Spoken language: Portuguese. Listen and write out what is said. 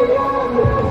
Obrigado,